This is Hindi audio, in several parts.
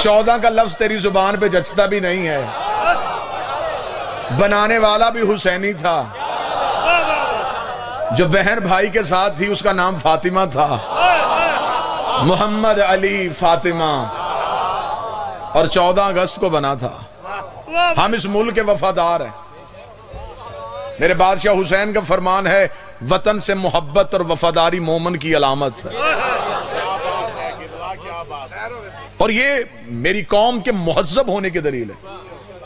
चौदह का लफ्ज तेरी ज़ुबान पे जचता भी नहीं है। बनाने वाला भी हुसैनी था। जो बहन भाई के साथ थी, उसका नाम फातिमा था। मोहम्मद अली फातिमा। और चौदह अगस्त को बना था। हम इस मुल्क के वफादार हैं। मेरे बादशाह हुसैन का फरमान है, वतन से मोहब्बत और वफादारी मोमन की अलामत है। और ये मेरी कौम के महजब होने की दलील है।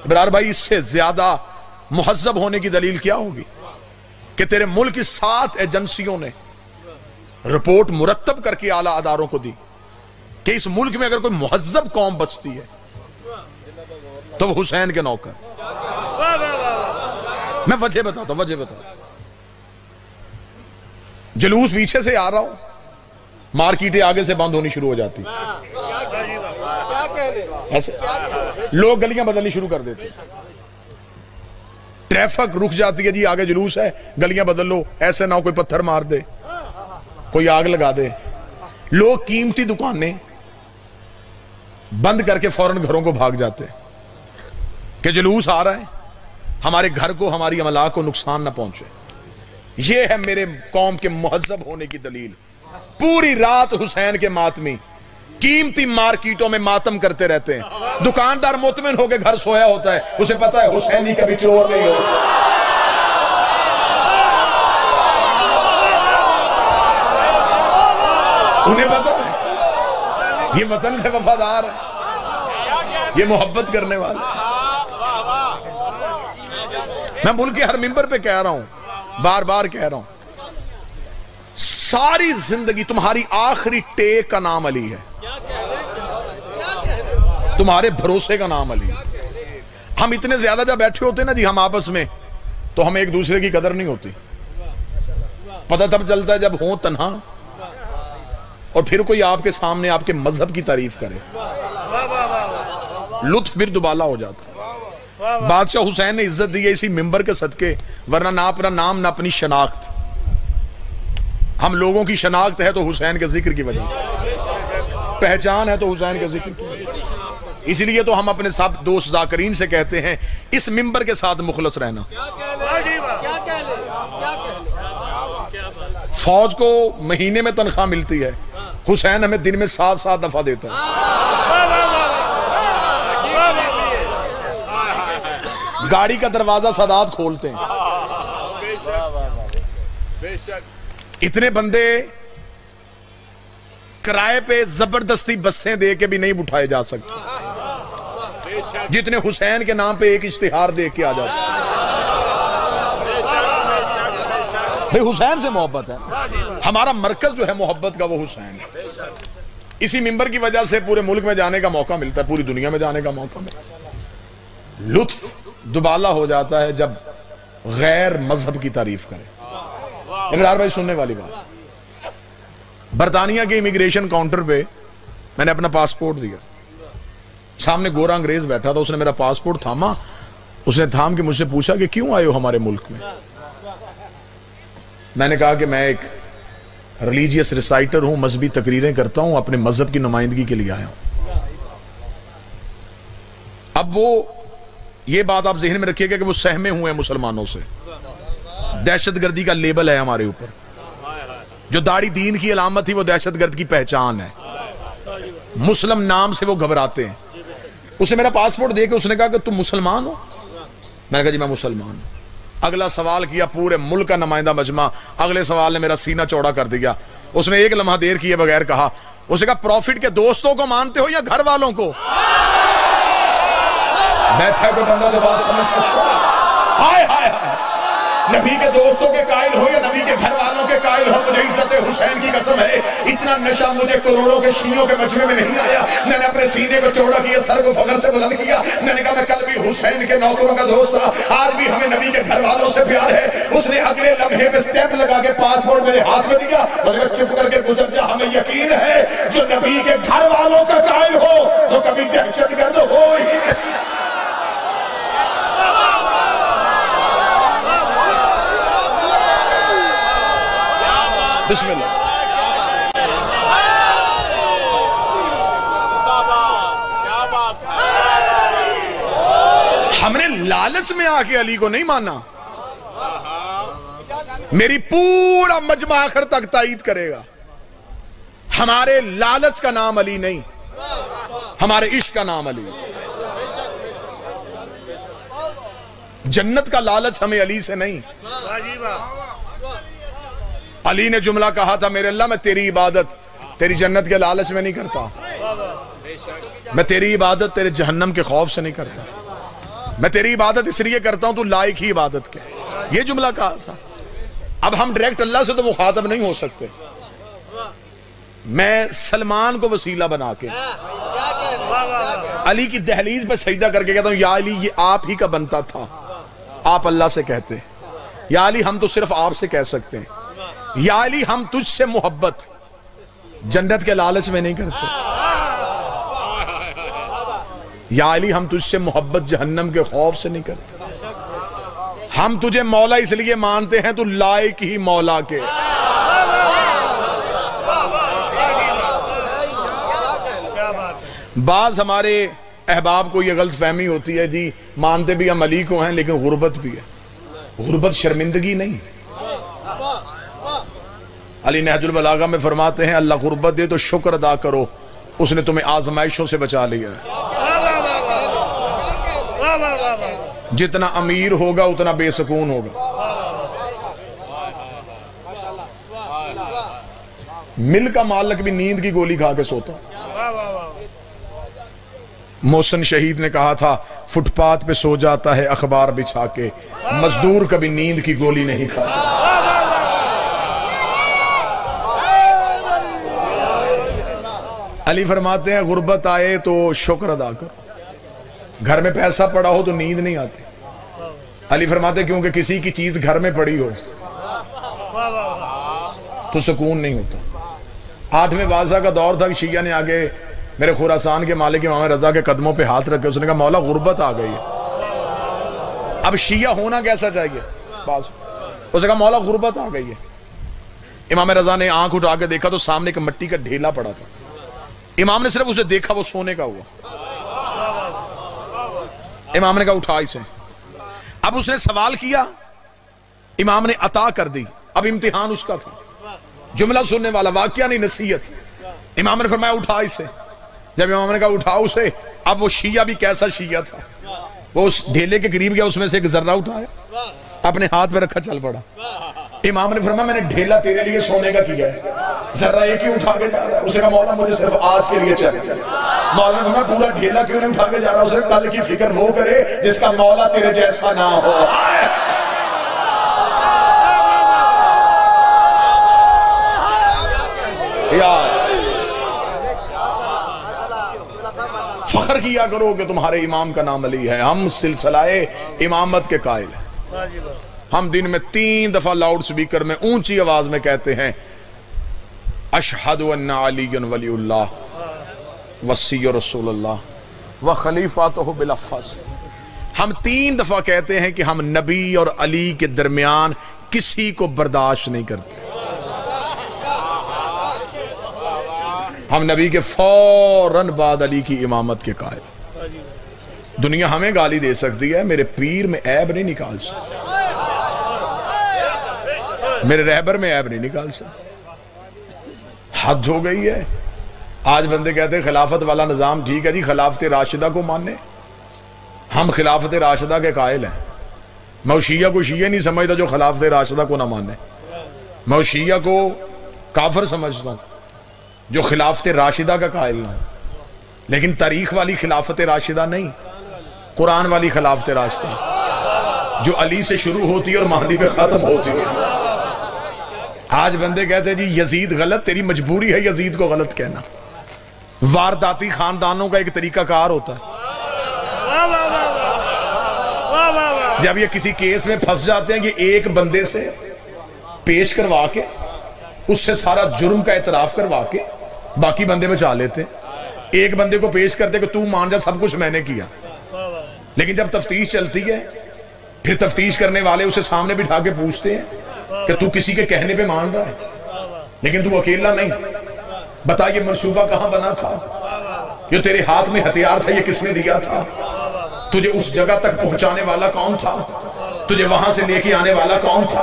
बरार भाई, इससे ज़्यादा महजब होने की दलील क्या होगी? कि तेरे मुल्क की सात एजेंसियों ने रिपोर्ट मुरतब करके आला अदारों को दी कि इस मुल्क में अगर कोई महजब कौम बचती है तो हुसैन के नौकर। मैं वजह बताता हूँ, वजह बताता जुलूस पीछे से आ रहा हूँ, मार्केटें आगे से बंद होनी शुरू हो जाती। ऐसे। लोग गलियाँ बदलनी शुरू कर देते। ट्रैफ़िक रुक जाती है जी, आगे जुलूस है। गलियाँ बदल लो, ऐसे ना कोई पत्थर मार दे, कोई आग लगा दे। लोग कीमती दुकानें बंद करके फ़ौरन घरों को भाग जाते कि जुलूस आ रहा है। हमारे घर को, हमारी अमला को नुकसान ना पहुँचे। ये है मेरे कौम के महजब होने की दलील। पूरी रात हुसैन के मातमी कीमती मार्केटों में मातम करते रहते हैं। दुकानदार मुतमिन होकर घर सोया होता है। उसे पता है, हुसैनी कभी चोर नहीं होता। उन्हें पता है। ये वतन से वफादार है। ये मोहब्बत करने वाले। मैं मुल्क के हर मेंबर पे कह रहा हूँ। बार बार कह रहा हूँ। सारी ज़िंदगी तुम्हारी आखिरी टेक का नाम अली है। तुम्हारे भरोसे का नाम अली। हम इतने ज़्यादा जब बैठे होते ना जी हम आपस में तो हमें एक दूसरे की कदर नहीं होती। पता तब चलता है जब हो तनहा, और फिर कोई आपके सामने आपके मज़हब की तारीफ़ करे। लुत्फ फिर दुबाला हो जाता बादशाह हुसैन ने इज़्ज़त दी है इसी मिंबर के सदके, वरना ना अपना नाम, ना अपनी शनाख्त। हम लोगों की शनाख्त है तो हुसैन के ज़िक्र की वजह से। पहचान है तो हुसैन के ज़िक्र की। इसलिए तो हम अपने सब दोस्त जाकरीन से कहते हैं इस मिंबर के साथ मुखलस रहना। फौज को महीने में तनख्वाह मिलती है। हुसैन हमें दिन में सात सात दफ़ा देता है। गाड़ी का दरवाज़ा सदात खोलते हैं। इतने बंदे किराए पे ज़बरदस्ती बसें दे के भी नहीं उठाए जा सकते। जितने हुसैन के नाम पे एक इश्तिहार दे के आ जाते भाई, हुसैन से मोहब्बत है। हमारा मरकज जो है मोहब्बत का, वो हुसैन है। इसी मिंबर की वजह से पूरे मुल्क में जाने का मौका मिलता है, पूरी दुनिया में जाने का मौका मिलता है। लुत्फ दुबाला हो जाता है जब गैर मज़हब की तारीफ़ करें। इमरान भाई, सुनने वाली बात। बरतानिया के इमिग्रेशन काउंटर पे मैंने अपना पासपोर्ट दिया। सामने गोरा अंग्रेज़ बैठा था, उसने मेरा पासपोर्ट थामा। उसने थाम के मुझसे पूछा कि क्यों आए हो हमारे मुल्क में? मैंने कहा कि मैं एक रिलीजियस रिसाइटर हूँ, मजहबी तकरीरें करता हूँ, अपने मज़हब की नुमाइंदगी के लिए आया हूँ। अब वो, ये बात आप जहन में रखिएगा कि वो सहमे हुए हैं मुसलमानों से। दहशतगर्दी का लेबल है हमारे ऊपर। जो दाढ़ी दीन की अलामत थी, वो दहशतगर्द की पहचान है। मुस्लिम नाम से वो घबराते हैं। उसने मेरा पासपोर्ट देके उसने कहा कि तुम मुसलमान हो? मैंने कहा जी मैं मुसलमान हूँ। अगला सवाल किया पूरे मुल्क का नुमाइंदा मजमा। अगले सवाल ने मेरा सीना चौड़ा कर दिया। उसने एक लम्हा देर किए बगैर कहा उसने कहा प्रॉफिट के दोस्तों को मानते हो या घर वालों को बैठा को बंदा तो बात समझ सकता। हाय हाय हाय। नबी के दोस्तों के कायल हो या नबी के घर वालों के कायल हो, मुझे इज़्ज़त हुसैन की कसम है। इतना नशा मुझे करोड़ों के शीयों के मजमे में नहीं आया। मैंने अपने सीने को चौड़ा किया, सर को फखर से बुलंद किया। मैंने कहा, मैं कल भी हुसैन के नौकरों का दोस्त था। आज भी हमें नबी के घर वालों से प्यार है। उसने अगले लम्हे पे स्टैंप लगा के पासपोर्ट मेरे हाथ में दिया। चुप करके गुजर जा, हमें यकीन है, जो नबी के घर वालों का कायल हो तो कभी दहशतगर्द हो ही नहीं बिस्मिल्लाह हमने में आके अली को नहीं माना मेरी पूरा मजमा आखिर तक तायद करेगा। हमारे लालच का नाम अली नहीं, हमारे इश्क का नाम अली। जन्नत का लालच हमें अली से नहीं। अली ने जुमला कहा था, मेरे अल्लाह, मैं तेरी इबादत, तेरी जन्नत के लालच में नहीं करता। मैं तेरी इबादत तेरे जहन्नम के खौफ से नहीं करता। मैं तेरी इबादत इसलिए करता हूँ, तू लायक ही इबादत के। ये जुमला कहा था? अब हम डायरेक्ट अल्लाह से तो मुखातब नहीं हो सकते। मैं सलमान को वसीला बना के, अली की दहलीज पर सईदा करके कहता हूँ, या अली, ये आप ही का बनता था। आप अल्लाह से कहते या अली, हम तो सिर्फ़ आपसे कह सकते हैं। या अली, हम तुझसे मोहब्बत, जन्नत के लालच में नहीं करते। या अली, हम तुझसे मोहब्बत जहन्नम के खौफ से नहीं करते। हम तुझे मौला इसलिए मानते हैं, तू लायक ही मौला के। बाज हमारे अहबाब को यह गलत फहमी होती है, जी, मानते भी हम अली को हैं, लेकिन गुर्बत भी है। गुर्बत शर्मिंदगी नहीं। अली नहजुल बलागा में फरमाते हैं, अल्लाह गुर्बत दे तो शुक्र अदा करो, उसने तुम्हें आजमाइशों से बचा लिया है। जितना अमीर होगा, उतना बेसकून होगा। मिल का मालक भी नींद की गोली खा के सोता। मोहसन शहीद ने कहा था, फुटपाथ पे सो जाता है, अखबार बिछा के। मजदूर कभी नींद की गोली नहीं खाता। अली फरमाते हैं, गुर्बत आए तो शुक्र अदा करो। घर में पैसा पड़ा हो तो नींद नहीं आती। अली फरमाते, क्योंकि किसी की चीज़ घर में पड़ी हो तो सुकून नहीं होता। आठवें बादशाह का दौर था शिया ने आगे मेरे खुरासान के मालिक इमाम रजा के कदमों पे हाथ रखे। उसने कहा, मौला, गुर्बत आ गई है। अब शिया होना कैसा चाहिए? उसने कहा, मौला, गुर्बत आ गई है। इमाम रजा ने आँख उठा के देखा तो सामने एक मट्टी का ढेला पड़ा था। इमाम ने सिर्फ़ उसे देखा, वो सोने का हुआ। इमाम ने कहा उठा इसे अब उसने सवाल किया, इमाम ने अता कर दी। अब इम्तिहान उसका था। जुमला सुनने वाला, वाकया नहीं, नसीहत। इमाम ने फरमाया उठा इसे जब इमाम ने कहा उठा उसे अब वो शिया भी कैसा शिया था। वो उस ढेले के करीब गया, उसमें से एक जर्रा उठाया। अपने हाथ में रखा, चल पड़ा। इमाम ने फरमाया, मैंने ढेला तेरे लिए सोने का किया है। जर्रा एक ही उठा के जा रहा है? उसे कहा, मौला, मुझे सिर्फ़ आज के लिए चाहिए। मौला ने पूरा ढेला क्यों नहीं उठा के जा रहा? उसे कल की फ़िक्र वो करे जिसका मौला तेरे जैसा ना हो। फख्र किया करो कि तुम्हारे इमाम का नाम अली है। हम सिलसिलाए इमामत के कायल हैं। हम दिन में तीन दफ़ा लाउड स्पीकर में ऊँची आवाज़ में कहते हैं, अशहद वसी रसूल व खलीफा तो बिलफस हम तीन दफ़ा कहते हैं कि हम नबी और अली के दरमियान किसी को बर्दाश्त नहीं करते। हम नबी के फ़ौरन बाद अली की इमामत के कायल। दुनिया हमें गाली दे सकती है, मेरे पीर में ऐब नहीं निकाल सकती। मेरे रहबर में ऐब नहीं निकाल सकते। हद हो गई है। आज बंदे कहते हैं, खिलाफत वाला निज़ाम ठीक है जी, खिलाफत राशिदा को माने हम खिलाफत राशिदा के कायल हैं। मैं शिया को शिया नहीं समझता जो खिलाफत राशिदा को ना माने मैं शिया को काफर समझता हूँ, जो खिलाफत राशिदा का कायल ना लेकिन तारीख वाली खिलाफत राशिदा नहीं, कुरान वाली खिलाफत राशिदा, जो अली से शुरू होती है और महदी पे खत्म होती है। आज बंदे कहते हैं जी यजीद गलत तेरी मजबूरी है यजीद को गलत कहना. वारदाती खानदानों का एक तरीका कार होता है। जब ये किसी केस में फंस जाते हैं कि एक बंदे से पेश करवा के उससे सारा जुर्म का एतराफ करवा के बाकी बंदे बचा लेते एक बंदे को पेश करते कि तू मान जा सब कुछ मैंने किया। लेकिन जब तफ्तीश चलती है फिर तफ्तीश करने वाले उसे सामने बिठा के पूछते हैं कि तू किसी के कहने पे मान रहा है। लेकिन तू अकेला नहीं। बता ये मनसूबा कहाँ बना था? ये तेरे हाथ में हथियार था, ये किसने दिया था? तुझे उस जगह तक पहुँचाने वाला कौन था? तुझे वहाँ से लेके आने वाला कौन था?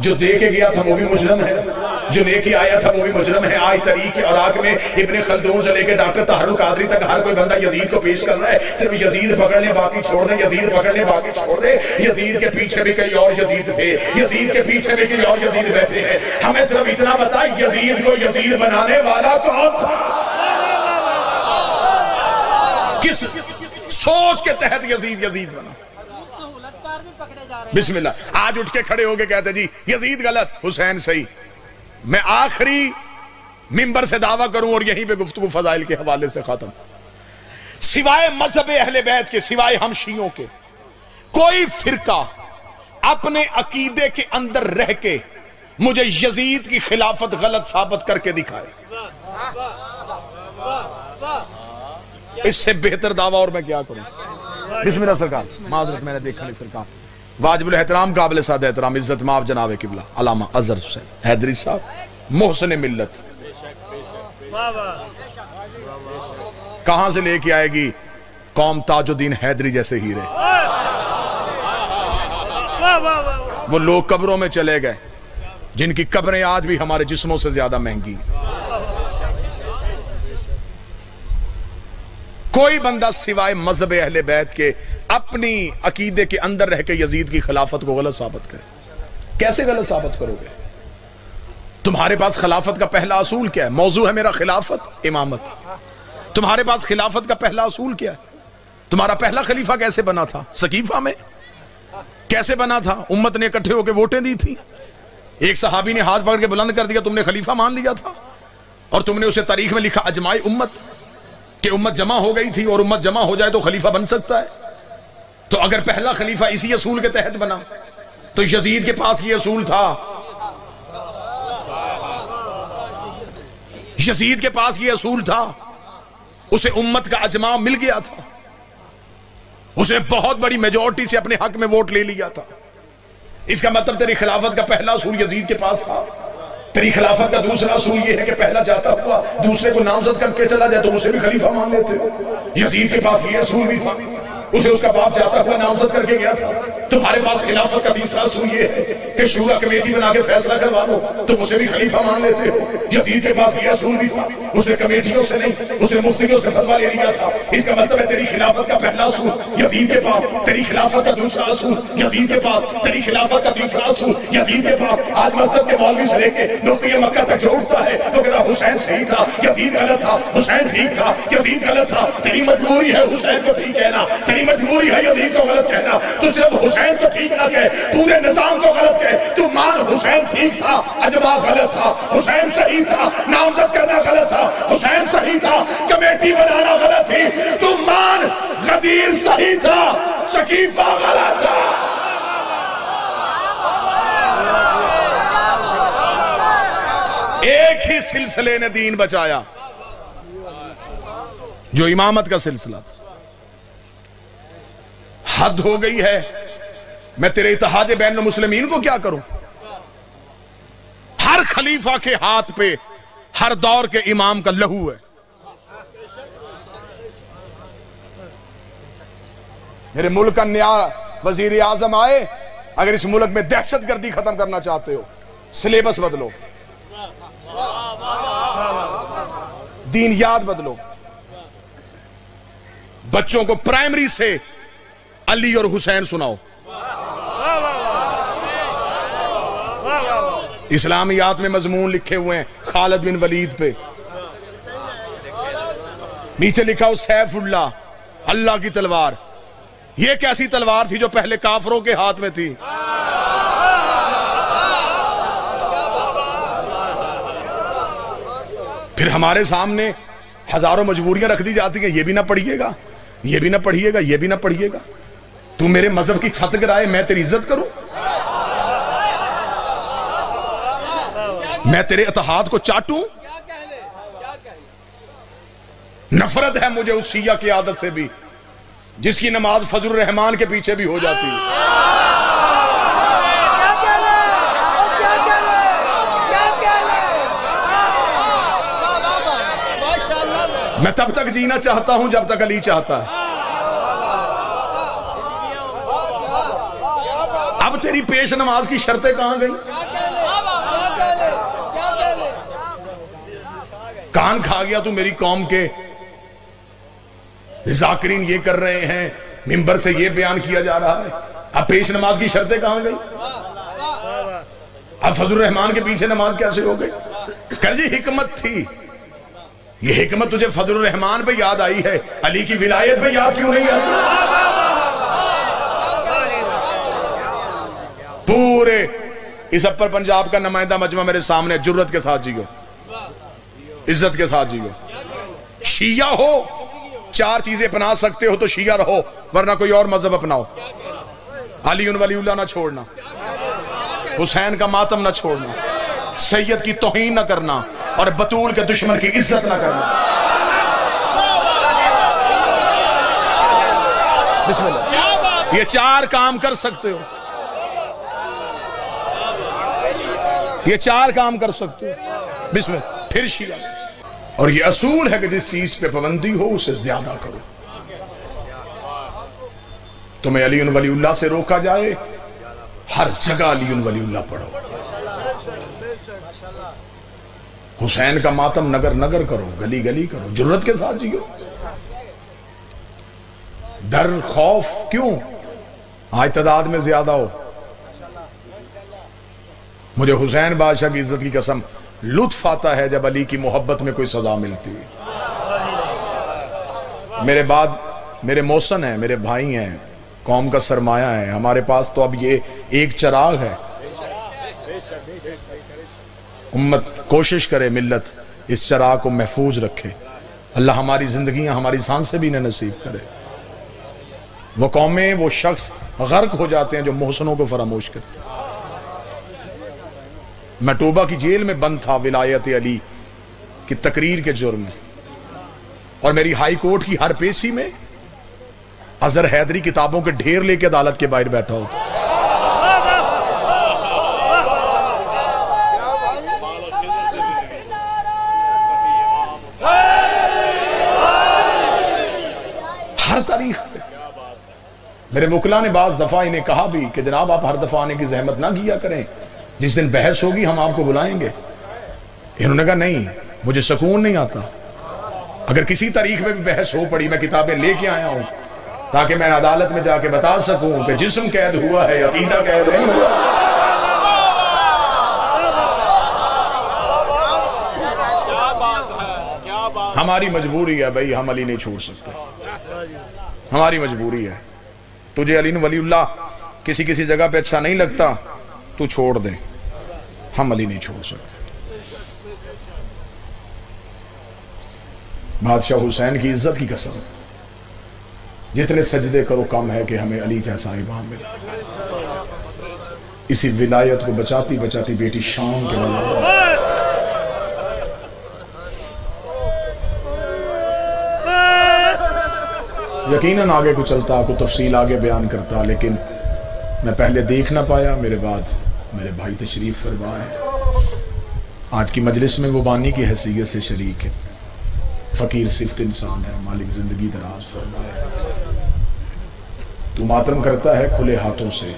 जो दे के गया था वो भी मुजरम है। जो लेके आया था वो भी मुजरम है। आज तरीक और आग में इबन खलदून से लेकर डॉक्टर तहरुल कादरी तक हर कोई बंदा यजीद को पेश कर रहा है। सिर्फ़ यजीद पकड़ने बाकी छोड़ दे। यजीद पकड़ने बाकी छोड़ दे। यजीद के पीछे भी कई और यजीद थे। यजीद के पीछे भी कई और यजीद बैठे हैं। हमें सिर्फ़ इतना बता यजीद को यजीद बनाने वाला कौन था? किस सोच के तहत यजीद यजीद बना? बिस्मिल्लाह। आज उठ के खड़े होके कहते, जी, यजीद गलत, हुसैन सही। मैं आखिरी मिंबर से दावा करूँ और यहीं पे गुफ्तगु फजाइल के हवाले से खत्म। सिवाय मज़हब अहले बैत के, सिवाय हम शियों के, कोई फिरका अपने अकीदे के अंदर रह के मुझे यजीद की खिलाफत गलत साबित करके दिखाए। इससे बेहतर दावा और मैं क्या करूँ? बिस्मिल्लाह सरकार, माजरत मैंने देखा नहीं सरकार। वाजबुल एहतराम, काबिल साद एहतराम, इज़्ज़त माफ़ जनाब किबला। अलामा अजहर हुसैन, हैदरी साहब, मोहसन मिल्लत। कहाँ से लेके आएगी? कौम ताजुद्दीन हैदरी जैसे हीरे। वो लोग कब्रों में चले गए, जिनकी कब्रें आज भी हमारे जिस्मों से ज़्यादा महँगी कोई बंदा सिवाय मज़हब अहले बैत के अपनी अकीदे के अंदर रह के यजीद की खिलाफत को गलत साबित करे। कैसे गलत साबित करोगे? तुम्हारे पास खिलाफत का पहला असूल क्या है? मौजू है मेरा खिलाफत, इमामत। तुम्हारे पास खिलाफत का पहला असूल क्या है? तुम्हारा पहला खलीफा कैसे बना था? सकीफा में? कैसे बना था? उम्मत ने इकट्ठे होकर वोटें दी थी। एक सहाबी ने हाथ पकड़ के बुलंद कर दिया, तुमने खलीफा मान लिया था। और तुमने उसे तारीख में लिखा अजमाई उम्मत। कि उम्मत जमा हो गई थी और उम्मत जमा हो जाए तो खलीफा बन सकता है। तो अगर पहला खलीफा इसी असूल के तहत बना तो यजीद के पास ये असूल था। यजीद के पास ये असूल था। उसे उम्मत का अजमा मिल गया था। उसने बहुत बड़ी मेजोरिटी से अपने हक में वोट ले लिया था। इसका मतलब तेरी खिलाफत का पहला असूल यजीद के पास था। तेरी खिलाफत का दूसरा असूल ये है कि पहला जाता हुआ दूसरे को नामजद करके चला जाए तो उसे भी खलीफा मान लेते हो। यजीद के पास ये असूल भी था। उसे उसका बाप जाता हुआ नामजद करके गया था। तुम्हारे पास खिलाफत का तीसरा असूल ये है कि शूरा कमेटी बना के फैसला करवा लो तुम उसे भी खलीफा मान लेते हो। यजीद के पास ये असूल भी था। उसे कमेटियों से नहीं, उसे मुफ्तियों से फतवा ले लिया था। इसका मतलब है तेरी खिलाफत का पहला असूल यजीद के पास, तेरी खिलाफत का दूसरा असूल यजीद के पास, तेरी खिलाफत का तीसरा असूल यजीद के पास। आज मस्जिद के मौलवी से लेके मुफ्ती मक्का तक जो उठता है। तो मेरा हुसैन सही था यजीद गलत था, हुसैन ठीक था यजीद गलत था, तेरी मजबूरी है, हुसैन को ठीक कहना तेरी मजबूरी है यजीद को गलत कहना। तू सिर्फ़ हुसैन को ठीक ना कहे पूरे निज़ाम को गलत कहे, तू मान हुसैन ठीक था, अजमा गलत था। हुसैन सही था, नामजद करना गलत था। हुसैन सही था, कमेटी बनाना गलत थी। तू मान गदीर सही था, शकीफा गलत था। एक ही सिलसिले ने दीन बचाया, जो इमामत का सिलसिला था। हद हो गई है। मैं तेरे इतिहाद बैन मुस्लिमीन को क्या करूँ? हर खलीफा के हाथ पे, हर दौर के इमाम का लहू है। मेरे मुल्क का नया वज़ीर आज़म आए, अगर इस मुल्क में दहशत गर्दी खत्म करना चाहते हो, सिलेबस बदलो। दीन याद बदलो। बच्चों को प्राइमरी से अली और हुसैन सुनाओ। इस्लामियात में मजमून लिखे हुए हैं खालिद बिन वलीद पे। नीचे लिखा हो सैफुल्ला अल्लाह की तलवार। ये कैसी तलवार थी जो पहले काफरों के हाथ में थी? फिर हमारे सामने हज़ारों मजबूरियाँ रख दी जाती हैं। ये भी ना पढ़िएगा, ये भी ना पढ़िएगा, ये भी ना पढ़िएगा। तू मेरे मज़हब की छत गिराए, मैं तेरी इज़्ज़त करूँ? मैं तेरे इतिहाद को चाटूं? नफरत है मुझे उस शिया की आदत से भी, जिसकी नमाज़ फजल रहमान के पीछे भी हो जाती है। मैं तब तक जीना चाहता हूँ, जब तक अली चाहता है। अब तेरी पेश नमाज़ की शर्तें कहाँ गई? कान खा गया तू मेरी कौम के। जाकरीन ये कर रहे हैं मिंबर से ये बयान किया जा रहा है। अब पेश नमाज़ की शर्तें कहाँ गई? अब फजल रहमान के पीछे नमाज़ कैसे हो गई? कर जी हिकमत थी। ये हिकमत तुझे फजल रहमान पे याद आई है अली की विलायत पे याद क्यों नहीं आती? पूरे इस अपर पंजाब का नुमाइंदा मजमा मेरे सामने जुर्रत के साथ जियो। इज़्ज़त के साथ जियो। शिया हो चार चीज़ें अपना सकते हो तो शिया रहो वरना कोई और मज़हब अपनाओ। अली उन वलीउल्ला ना छोड़ना। हुसैन का मातम ना छोड़ना। सैयद की तोहीन ना करना। और बतूल के दुश्मन की इज़्ज़त ना करना। ये चार काम कर सकते हो। ये चार काम कर सकते हो। फिर शिया। और ये असूल है कि जिस चीज़ पे पाबंदी हो, उसे ज़्यादा करो। तुम्हें अली वलीउल्लाह से रोका जाए, हर जगह अली वलीउल्लाह पढ़ो। हुसैन का मातम नगर नगर करो गली गली करो, ज़रूरत के साथ जियो। डर, खौफ क्यों? आज तादाद में ज़्यादा हो। मुझे हुसैन बादशाह की इज़्ज़त की कसम लुत्फ आता है जब अली की मोहब्बत में कोई सजा मिलती है। मेरे बाद मेरे मौसन है, मेरे भाई हैं, कौम का सरमाया है। हमारे पास तो अब ये एक चराग है। उम्मत कोशिश करे मिल्लत, इस चराग को महफूज रखे। अल्लाह हमारी ज़िंदगी हमारी साँसें भी न नसीब करे। वो कौमें, वो शख्स गर्क हो जाते हैं जो मोहसनों को फरामोश करते हैं। मैं टोबा की जेल में बंद था, विलायत अली की तकरीर के जुर्म में। और मेरी हाई कोर्ट की हर पेशी में अजहर हैदरी किताबों के ढेर लेके अदालत के बाहर बैठा होता। मेरे मुकला ने बाज दफ़ा इन्हें कहा भी कि जनाब, आप हर दफ़ा आने की जहमत ना किया करें। जिस दिन बहस होगी, हम आपको बुलाएँगे। इन्होंने कहा, नहीं, मुझे सुकून नहीं आता। अगर किसी तारीख में भी बहस हो पड़ी, मैं किताबें लेके आया हूँ, ताकि मैं अदालत में जाके बता सकूँ कि जिसम कैद हुआ है, अकीदा कैद नहीं हुआ। हमारी मजबूरी है भाई, हम अली नहीं छोड़ सकते। हमारी मजबूरी है। तुझे अली वलीउल्लाह किसी किसी जगह पे अच्छा नहीं लगता। तू छोड़ दे। हम अली नहीं छोड़ सकते। बादशाह हुसैन की इज़्ज़त की कसम। जितने सजदे करो, कम है कि हमें अली जैसा इमाम मिला। इसी विलायत को बचाती बचाती बेटी शाम के बजाय यकीनन आगे को चलता को तफसील आगे बयान करता, लेकिन मैं पहले देख ना पाया, मेरे बाद मेरे भाई तशरीफ़ फरमाए। आज की मजलिस में वो बानी की हैसियत से शरीक है। फ़कीर सिफ्त इंसान है, मालिक ज़िंदगी दराज फरमाए। तू मातम करता है खुले हाथों से।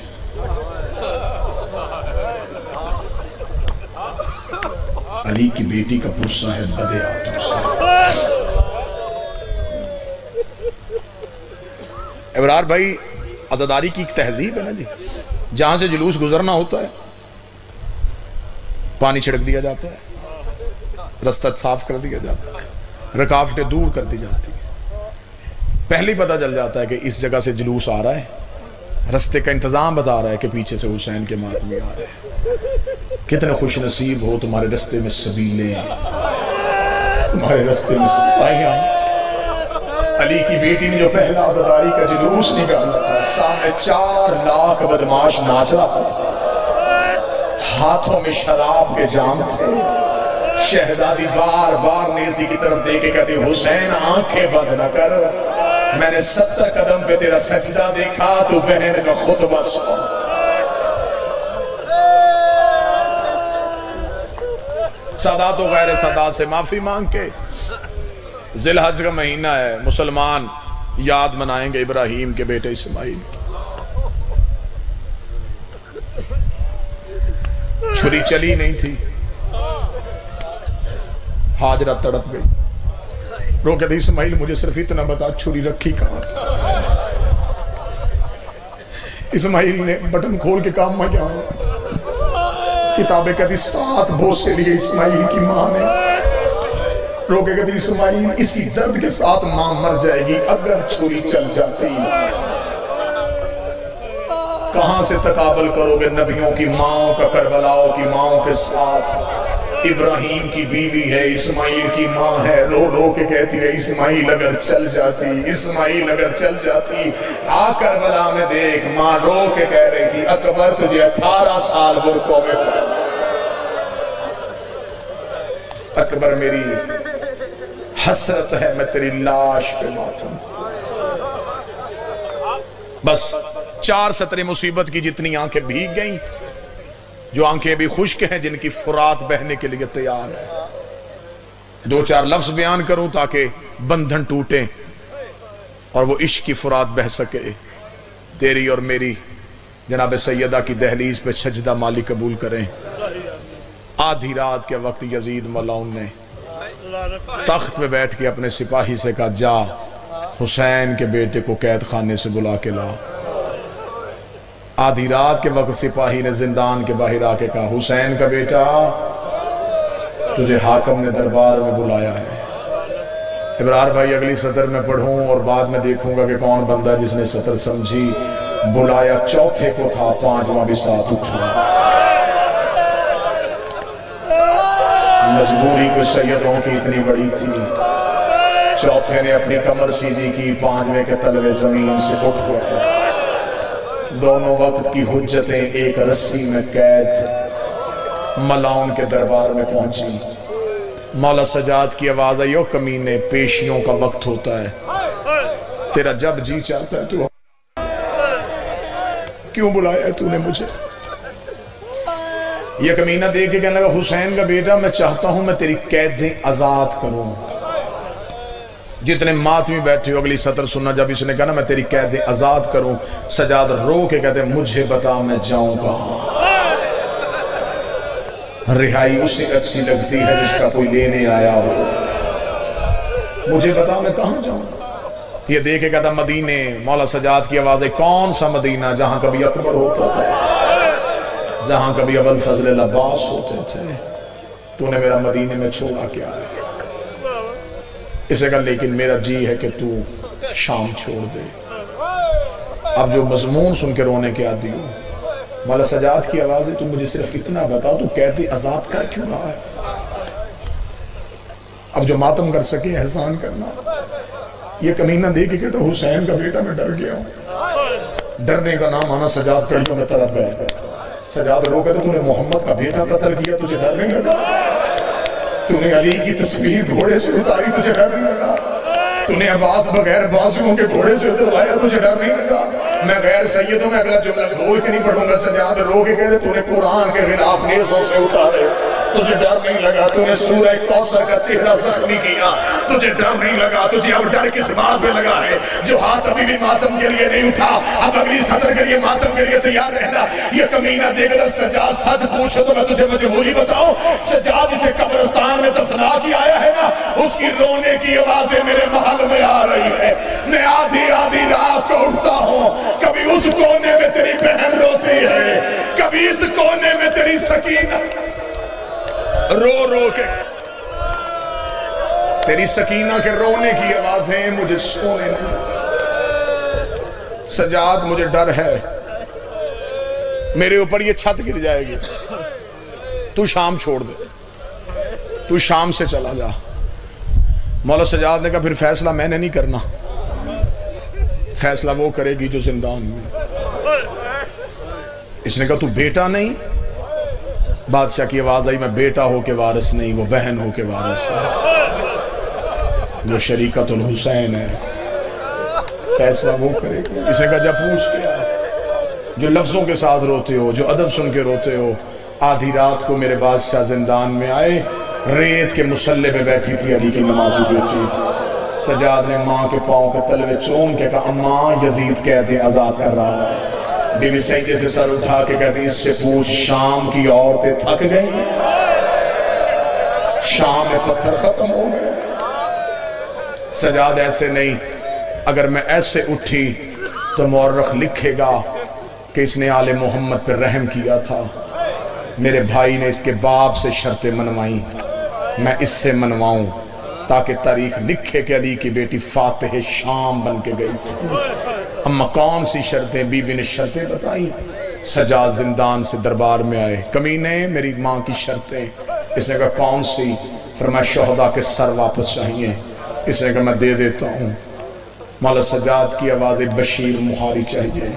अली की बेटी का पुस्सा है बदे हाथों से। इबरार भाई आज़ादारी की एक तहजीब है ना जी। जहाँ से जुलूस गुजरना होता है, पानी छिड़क दिया जाता है, रास्ता साफ़ कर दिया जाता है, रकावटें दूर कर दी जाती है। पहले ही पता चल जाता है कि इस जगह से जुलूस आ रहा है, रास्ते का इंतज़ाम बता रहा है कि पीछे से हुसैन के मातमी आ रहे हैं। कितने खुश नसीब हो तुम्हारे रास्ते में सबीले, तुम्हारे रास्ते में अली की बेटी ने जो पहला आजादारी का जुलूस निकाला था सामने चार लाख बदमाश नाच रहा हाथों में शराब के जाम थे। शहजादी बार बार नेजी की तरफ़ देखे, कहती, हुसैन, आँखें बंद न कर। मैंने सत्तर कदम पे तेरा सजदा देखा तो बहन का खुतबा सुन। सदा तो गैर सदा से माफ़ी मांग के जिलहज का महीना है, मुसलमान याद मनाएँगे इब्राहिम के बेटे इस्माइल छुरी चली नहीं थी। हाजरा तड़प गई। रो कहते, इस्माइल, मुझे सिर्फ़ इतना बता, छुरी रखी कहाँ इस्माइल ने बटन खोल के काम में किताबें कहती, सात भोसे लिए इस्माइल की माँ ने। रोके कहती इस्माइल इसी दर्द के साथ माँ मर जाएगी, अगर छुरी चल जाती। कहाँ से तकाबल करोगे नबियों की माओ का करबलाओं की माओ के साथ? इब्राहिम की बीवी है, इस्माइल की माँ है, रो रो के कहती है, इस्माइल अगर चल जाती, इस्माइल अगर चल जाती, आ करबला में देख, माँ रो के कह रही थी, अकबर, तुझे अठारह साल बुरकों में। अकबर मेरी हसरत है, मैं तेरी लाश पे मातम। बस चार सतरे मुसीबत की जितनी आँखें भीग गई, जो आँखें भी खुश्क हैं, जिनकी फुरात बहने के लिए तैयार है। दो चार लफ्ज बयान करूँ ताकि बंधन टूटे और वो इश्क की फुरात बह सके। तेरी और मेरी, जनाब सैयदा की दहलीज पे सजदा माली कबूल करें। आधी रात के वक्त यजीद मलाउन ने तख्त पे बैठ के अपने सिपाही से कहा, जा, हुसैन के बेटे को कैद खाने से बुला के ला। आधी रात के वक्त सिपाही ने जिंदान के बाहर आके कहा, हुसैन का बेटा, तुझे हाकम ने दरबार में बुलाया है। इबरार भाई, अगली सतर में पढ़ूं और बाद में देखूँगा कि कौन बंदा जिसने सतर समझी, बुलाया चौथे को था, पांचवा भी साथ उठा। मजबूरी को सैयदों की इतनी बड़ी थी। चौथे ने अपनी कमर सीधी की, पांचवे के तलवे ज़मीन से उठ गए दोनों वक्त की हुज्जतें एक रस्सी में कैद मलाउन के दरबार में पहुँची। मौला सजाद की आवाज़ आई कमीने, पेशियों का वक्त होता है। तेरा जब जी चाहता है तू क्यों बुलाया तूने मुझे? ये कमीना देख के कहने लगा, हुसैन का बेटा, मैं चाहता हूँ मैं तेरी कैदें आज़ाद करूँ। जितने मातमी बैठे हो, अगली सतर सुनना, जब इसने कहा ना, मैं तेरी कैद आज़ाद करूँ, सजाद रो के कहते, मुझे बता, मैं जाऊँगा। रिहाई उसे अच्छी लगती है जिसका कोई लेने आया हो। मुझे बता, मैं कहा जाऊँ? ये देखे कहता, मदीने, मौला सजाद की आवाज़ है कौन सा मदीना जहाँ कभी अकबर होता था? जहाँ कभी अबल फजल अब्बास होते थे, तूने मेरा मदीने में छोड़ा क्या है? इसे कहा लेकिन मेरा जी है कि तू शाम छोड़ दे। अब जो मजमून सुन के रोने के आदि हो, माला सजाद की आवाज़ है, तू मुझे सिर्फ़ इतना बता, तू कहते आज़ाद कर क्यों रहा है? अब जो मातम कर सके एहसान करना। ये कमीना दे के कहता हुसैन का बेटा मैं डर गया हूँ। डरने का नाम आना सजाद कड़ियों में तरफ़ है सजाद रो कर तूने मोहम्मद का बेटा कत्ल किया, तुझे डर नहीं लगा? तूने अली की तस्वीर घोड़े से उतारी, तुझे डर नहीं लगा? तूने अब्बास बगैर बाजुओं के घोड़े से उतरवाया, तुझे डर नहीं लगा? मैं गैर सैयदों में अगला जुमला बोल के नहीं पढ़ूँगा, सजाद लोग कह रहे, तूने कुरान के खिलाफ नेजों से उतारे। तुझे डर नहीं लगा, तूने सूरज कौसर का चेहरा जख्मी किया। तुझे डर नहीं लगा, तुझे अब डर किस बात पे लगा है? जो हाथ अभी भी मातम के लिए नहीं उठा, अब अगली सदर के लिए मातम के लिए तैयार रहना, ये कमीना देखकर सजाद सच पूछो तो मैं तुझे मजबूरी बताऊँ? सजाद इसे कब्रस्तान में दफना के आया है ना? उसकी रोने की आवाज़ें मेरे महल में आ रही है। मैं आधी आधी रात को उठता हूँ, कभी उस कोने में तेरी बहन रोती है, कभी इस कोने में तेरी सकीना। रो रो के। तेरी सकीना के रोने की आवाज़ें मुझे सोने नहीं सजाद मुझे डर है। मेरे ऊपर ये छत गिर जाएगी। तू शाम छोड़ दे। तू शाम से चला जा। मौला सजाद ने कहा, फिर फैसला मैंने नहीं करना। फैसला वो करेगी जो ज़िंदा इसने कहा, तू बेटा नहीं बादशाह की आवाज़ आई, मैं बेटा हो के वारिस नहीं, वो बहन हो के वारिस है। वो शरीकतुल हुसैन है। फैसला वो करेगी। इसे का जब पूछ के जो लफ्जों के साथ रोते हो, जो अदब सुन के रोते हो। आधी रात को मेरे बादशाह जिंदान में आए, रेत के मुसल्ले पे बैठी थी अली की नमाजी बेटी। सजाद ने माँ के पाँव के तलवे चूम के कहा, अम्मा, यजीद कहते आज़ाद कर रहा है। बीबी सैदे से सर उठा के कहती इससे पूछ, शाम की औरतें थक गई शाम में पत्थर खत्म हो गए। सजाद ऐसे नहीं, अगर मैं ऐसे उठी तो मौरख लिखेगा कि इसने आले मोहम्मद पर रहम किया था। मेरे भाई ने इसके बाप से शर्तें मनवाई। मैं इससे मनवाऊं ताकि तारीख लिखे के अली की बेटी फातेह शाम बन के गई थी। अम्मा कौन सी शर्तें बीबी ने शर्तें बताई। सजा जिंदान से दरबार में आए। कमीने, मेरी माँ की शर्तें। इसने कहा, कौन सी? फिर मैं शहदा के सर वापस चाहिए। इसने कहा, मैं दे देता हूँ। मौला सजाद की आवाज़ बशीर मुहारी चाहिए।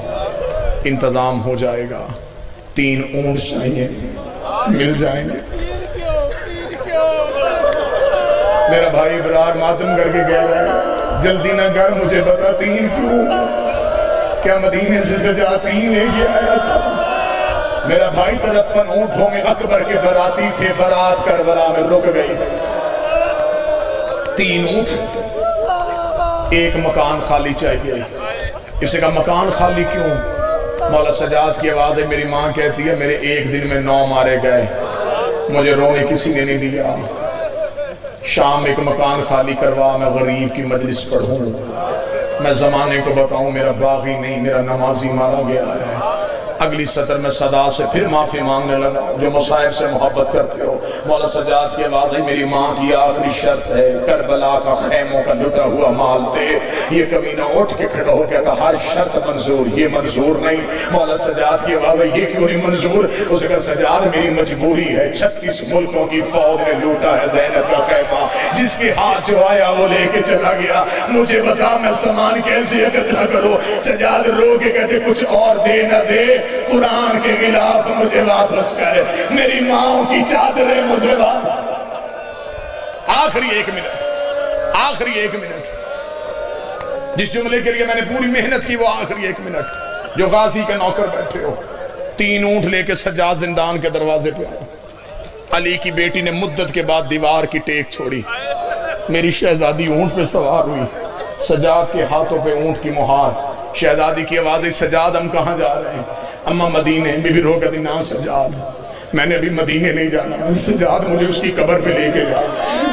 इंतज़ाम हो जाएगा। तीन ऊँट चाहिए। मिल जाएँगे। मेरा भाई बरार मातम करके कह रहा है, जल्दी ना कर, मुझे बता तीन क्यों? क्या मदीने से सजा तीन लेके आया था मेरा भाई तरपन ऊंटों में अकबर के बराती थे, बरात कर बरा में रुक गई। तीन ऊँट, एक मकान खाली चाहिए। इसे का मकान खाली क्यों? मौला सजाद की आवाज़ है, मेरी माँ कहती है, मेरे एक दिन में नौ मारे गए। मुझे रोने किसी ने नहीं दिया। शाम एक मकान खाली करवा, मैं गरीब की मजलिस पढ़ूँ। मैं ज़माने को बताऊँ, मेरा बागी नहीं, मेरा नमाजी मारा गया है। अगली सतर में सदा से फिर माफ़ी मांगने लगा जो मुसाहिब से मोहब्बत करते हो मौला सजाद की आवाज़ है मेरी माँ की आखिरी शर्त है, करबला का खैमों का लुटा हुआ माल दे। ये कमीना उठ के खड़ा हो गया था हर शर्त मंजूर, ये मंजूर नहीं। मौला सजाद की आवाज़ है ये क्यों नहीं मंजूर? उसका सजाद मेरी मजबूरी है, छत्तीस मुल्कों की फौज ने लूटा है जैनब का खैमा जिसके हाथ जो आया, वो लेके चला गया। मुझे बता, मैं सामान कैसे इकट्ठा करो? सजाद रो के कहते, कुछ और दे न दे। कुरान के खिलाफ मुझे वापस कर। मेरी माओ की चादरें मुझे आखिरी एक मिनट, आखिरी एक मिनट। जिस जुमले के लिए मैंने पूरी मेहनत की, वो आखिरी एक मिनट। जो गाजी के नौकर बैठे हो, तीन ऊँट लेके सज्जाद जिंदान के दरवाजे पे आए अली की बेटी ने मुद्दत के बाद दीवार की टेक छोड़ी। मेरी शहजादी ऊँट पे सवार हुई। सजाद के हाथों पे ऊँट की मुहार। शहजादी की आवाज़ सजाद हम कहा जा रहे हैं? अम्मा मदीने बीबी रो कहती नाम सजाद मैंने अभी मदीने नहीं जाना। सजाद मुझे उसकी कबर पे लेके जा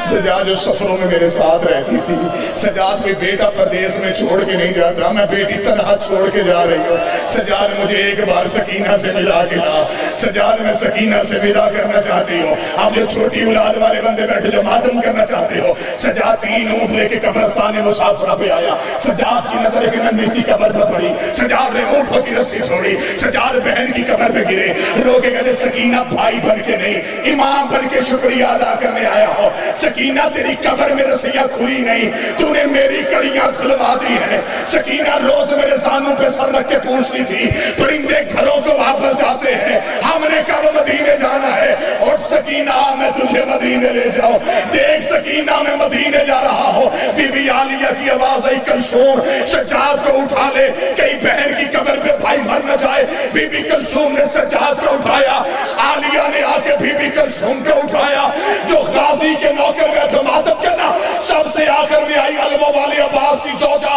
सजाद जो सफरों में मेरे साथ रहती थी। सजाद कोई बेटा प्रदेश में छोड़ के नहीं जाता। मैं बेटी तनहा छोड़ के जा रही हूँ। सजाद मुझे एक बार सकीना से मिला के ला। सजाद, मैं सकीना से विदा करना चाहती हूँ। आप जो छोटी औलाद वाले बंदे बैठे जो मातम करना चाहते हो। सजाद तीन ऊँट लेके कब्रस्तान मुसाफरा पे आया। सजाद की नज़र एक नन्ही सी कबर पर पड़ी। सजाद ने ऊँटों की रस्सी छोड़ी। सजाद बहन की कबर पे गिरे। रोके कहते सकीना भाई बन के नहीं, इमाम बन के शुक्रिया अदा करने आया हो। सकीना, तेरी कबर में रसिया खुली नहीं। तूने मेरी कड़ियाँ खुलवा दी है। सकीना, रोज मेरे सानों पे सर रख के पूछती थी, परिंदे घरों को वापस जाते हैं। हमने कब मदीने जाना है। और सकीना, मैं तुझे मदीने ले जाओ देख सकीना, मैं मदीने जा रहा हूँ। बीबी आलिया की आवाज़ आई कलसूम सज्जाद को उठा ले। कई बहन की कबर पे भाई मर न जाए। बीबी कलसूम ने सज्जाद को उठाया। आलिया ने आके बीबी कलसूम को उठाया। वाले अब्बास की सोचा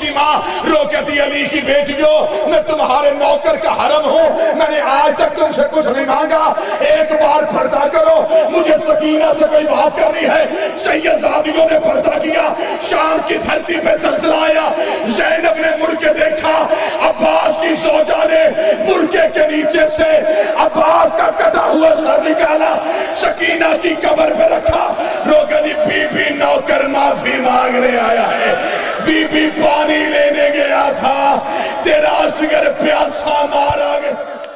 की माँ रोकती अली की बेटियों, मैं तुम्हारे नौकर का हरम हूँ। मैंने आज तक तुमसे कुछ नहीं मांगा। एक बार पर्दा करो, मुझे सकीना से कोई बात करनी है। सैयदादियों ने पर्दा किया, शाम की धरती पे जलजला आया। जैनब ने मुड़ के देखा, अब्बास की सोचा ने बुरके के नीचे से अब्बास का कटा हुआ सर निकाला, सकीना की कबर पे रखा। रोकनी बीबी नौकर माफ़ी मांगने आया है। बीबी पानी पानी लेने गया था। तेरा असगर प्यासा मारा गया।